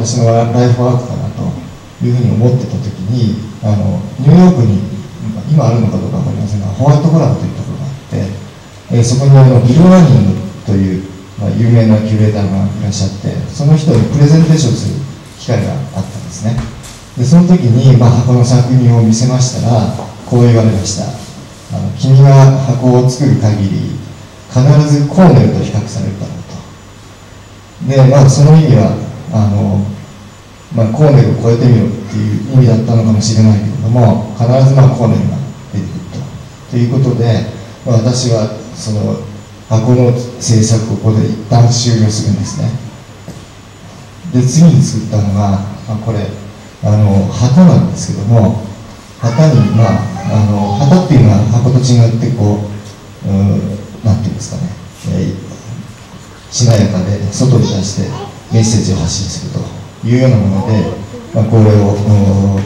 私のライフワークかなというふうに思ってた時にあのニューヨークに今あるのかどうか分かりませんがホワイトフォラムというところがあって、えー、そこにあのビル・ワニングという、まあ、有名なキュレーターがいらっしゃってその人にプレゼンテーションする機会があったんですね。でその時に、まあ、箱の作品を見せましたらこう言われました。あの君が箱を作る限り必ずコーネルと比較されるだろうと。で、まあ、その意味はあの、まあ、コーネルを超えてみろっていう意味だったのかもしれないけれども必ずまあコーネルが出てくると。ということで、まあ、私はその箱の制作をここで一旦終了するんですね。で次に作ったのが、まあ、これあの旗なんですけども旗にまああの旗っていうのは箱と違ってこううなんていうんですかね、えー、しなやかで外に出してメッセージを発信するというようなもので、まあ、これを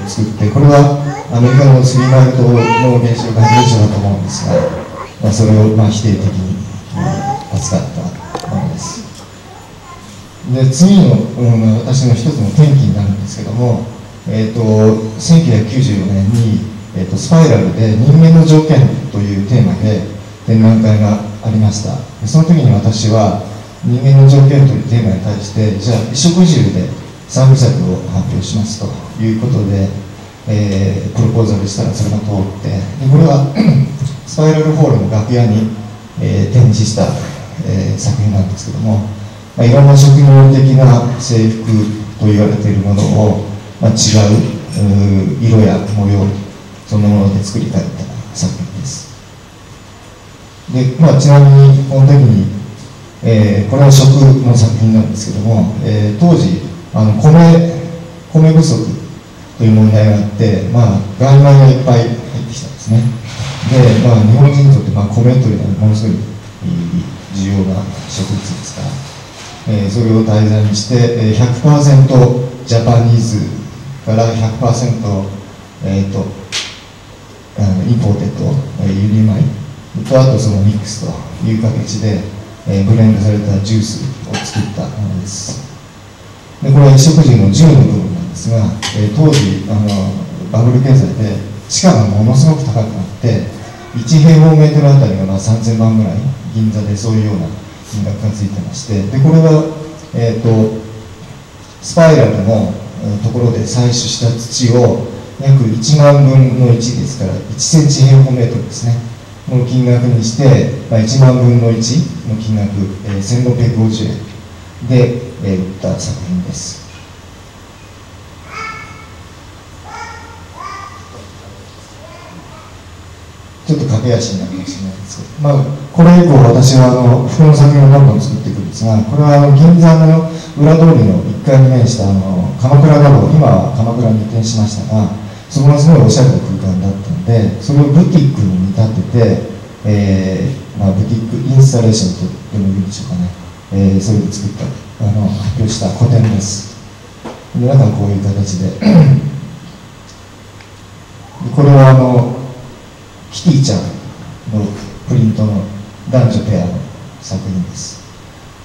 作ってこれはアメリカのスリーマイル島の現象が現象だと思うんですが、まあ、それをまあ否定的に扱ったものです。で次の、うん、私の一つの転機になるんですけども、えーと、1994年に、えーと、スパイラルで人間の条件というテーマで展覧会がありましたその時に私は人間の条件というテーマに対してじゃあ衣食住で3部作を発表しますということで、えー、プロポーザルしたらそれが通ってでこれは スパイラルホールの楽屋に、えー、展示した、えー、作品なんですけども、まあ、いろんな職業的な制服と言われているものを、まあ、違う色や模様そんなもので作り変えた作品です。で、まあ、ちなみにこの時に、えー、これは食の作品なんですけども、えー、当時あの米米不足という問題があって、まあ、外米がいっぱい入ってきたんですね。で、まあ、日本人にとって、まあ、米というのはものすごい重要な植物ですから、えー、それを題材にして、えー、100% Japanese から100%、えーと、あの imported、えー、輸入米とあとそのミックスという形で、えー、ブレンドされたジュースを作ったものです。でこれは食事の10の部分なんですが、えー、当時あのバブル経済で地価がものすごく高くなって1平方メートルあたりがまあ3000万ぐらい銀座でそういうような金額がついてましてでこれは、えーと、スパイラルのところで採取した土を約1万分の1ですから1センチ平方メートルですね。の金額にして、まあ、1万分の1の金額、えー、1650円。で、えー、売った作品です。ちょっと駆け足になるかもしれないですけど、まあ、これ以降私はあの服の作品をどんどん作っていくんですがこれはあの銀座の裏通りの1階に面したあの鎌倉画廊今は鎌倉に移転しましたがそこがすごいおしゃれな空間だったのでそれをブティックに見立てて、えーまあ、ブティックインスタレーションとでもいいんでしょうかね、えー、それで作ったあの発表した個展です。皆さんこういう形でこれはあのキティちゃんのプリントの男女ペアの作品です。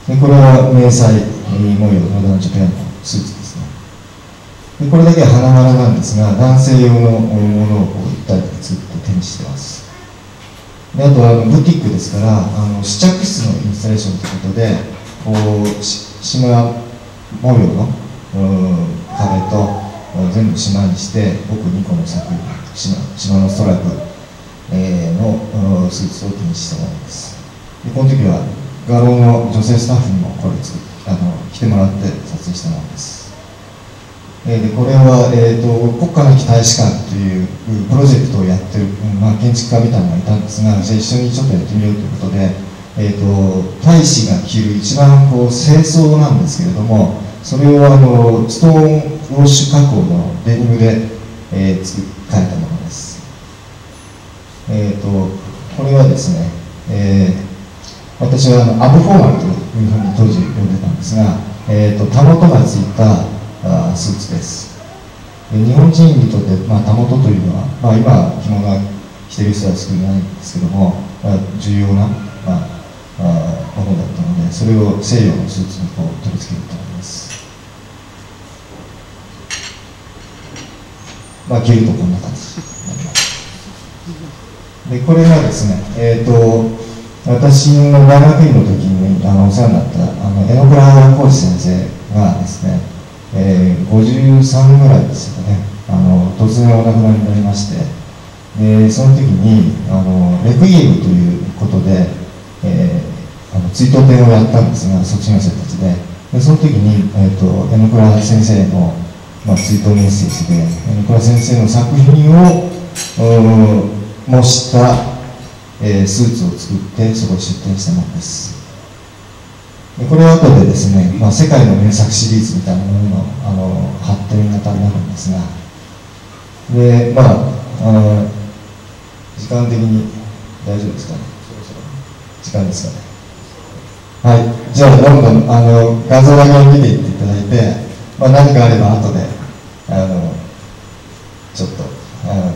でこれは迷彩模様の男女ペアのスーツ。でこれだけは花柄なんですが男性用のものをこうったり作って展示してます。であとはブティックですからあの試着室のインスタレーションということでこう島模様の壁と全部島にして奥2個の作品島島のストライプ、えー、のスーツを展示したものです。でこの時は画廊の女性スタッフにもこれ作あの来てもらって撮影したものです。えー、これは、えーと、国家の基大使館というプロジェクトをやってる、まあ、建築家みたいなのがいたんですがじゃ一緒にちょっとやってみようということで、えーと、大使が着る一番こう清掃なんですけれどもそれをあのストーンウォッシュ加工のデニムで、えー、作変えたものです、えーと、これはですね、えー、私はあのアブフォーマルというふうに当時呼んでたんですが、えー、とたもとがついたあスーツです。日本人にとって、まあ、たもとというのは、まあ、今着物が着てる人は少ないんですけども、まあ、重要な、まあ、あものだったのでそれを西洋のスーツにこう取り付けると思います。まあ、切るとこんな形になりますでこれがですねえっ、ー、と私の大学院の時にあのお世話になったあの榎倉浩二先生がですね、えー、53ぐらいですよね。あの突然お亡くなりになりまして。でその時にあのレクイエムということで、えー、あの追悼展をやったんですが卒業生たちで。でその時に、えーと、榎倉先生の、まあ、追悼メッセージで榎倉先生の作品を模した、えー、スーツを作ってそこに出展したものです。これは後でですね、まあ、世界の名作シリーズみたいなもののあの発展型になるんですがでまああの時間的に大丈夫ですかね？時間ですかね？はい。じゃあどんどんあの画像だけを見ていっていただいて、まあ、何かあれば後であのちょっとあの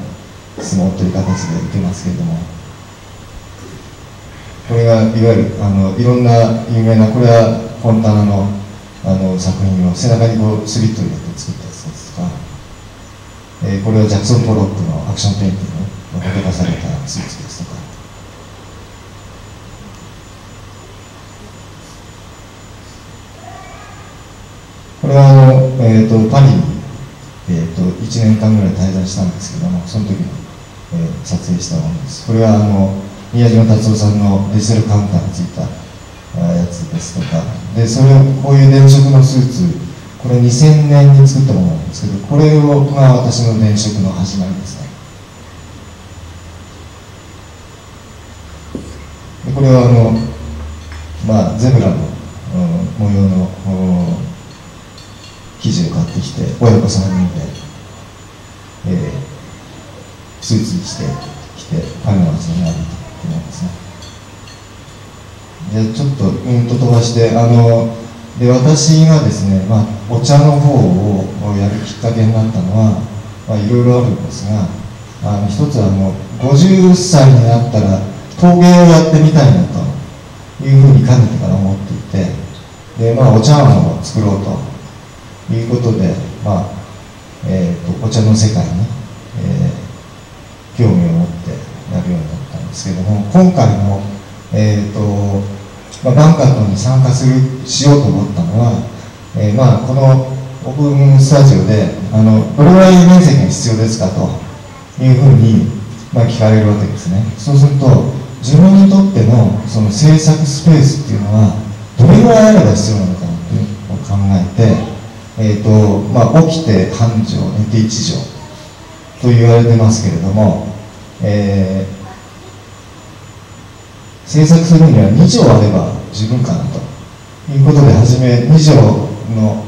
質問という形で受けますけれども。これがいわゆるあのいろんな有名なこれはフォンタナのあの作品を背中にこうスリット入れて作ったやつですとか、えー、これはジャクソン・ポロックのアクションペインティングの施されたスーツですとか。これはあの、えーと、パリに、えーと、と1年間ぐらい滞在したんですけどもその時のえー、撮影したものです。これはあの宮島達夫さんのデジタルカウンターについたやつですとか。でそれをこういう電飾のスーツこれ2000年に作ったものなんですけどこれをが私の電飾の始まりですね。でこれはあの、まあ、ゼブラの、模様の生地を買ってきて親子3人で、えースーツにしてきて彼の街に歩いてって思うんですねでちょっとうんと飛ばしてあので私がですね、まあ、お茶の方をやるきっかけになったのは、いろいろあるんですがあの一つはもう50歳になったら陶芸をやってみたいなというふうにかねてから思っていてで、まあ、お茶碗を作ろうということで、まあえーと、お茶の世界に、えー興味を持ってやるようになった。ですけども今回の、えーとまあ、バンカットに参加するしようと思ったのは、えー、まあ、このオープンスタジオであのどれぐらい面積が必要ですかというふうに、まあ、聞かれるわけですね。そうすると自分にとってのその制作スペースっていうのはどれぐらいあれば必要なのかなというのを考えて、えーとまあ、起きて半畳寝て1畳と言われてますけれども、えー、制作するには2畳あれば十分かなと。いうことで初め2畳の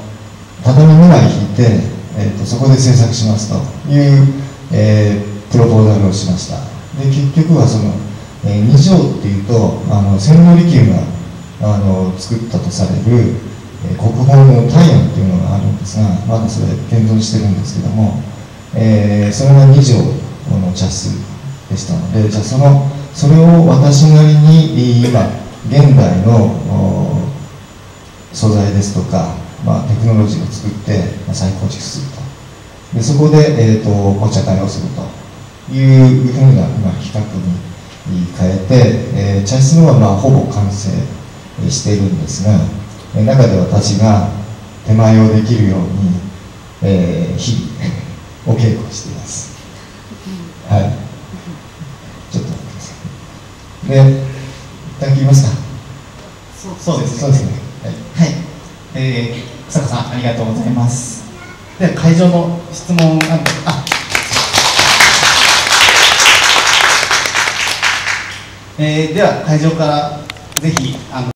畳2枚引いて、えーと、そこで制作しますという、えー、プロポーザルをしました。で結局はその、えー、2畳っていうとあの千利休があの作ったとされる、えー、国宝の太陽っていうのがあるんですがまだそれ現存してるんですけどもえー、それが2畳の茶数でしたのでじゃあそのそれを私なりに今現代の素材ですとか、まあ、テクノロジーを作って、まあ、再構築すると。でそこで、えーと、お茶会をするというふうな今企画に変えて、えー、茶室のはまあほぼ完成しているんですが中で私が手前をできるように、えー、日々 お稽古しています、はいちょっと待ってくださいで一旦切りますか？そうですね。そうですね。はい、はい、えー、草加さんありがとうございます。では会場の質問ああえー、では会場からぜひあの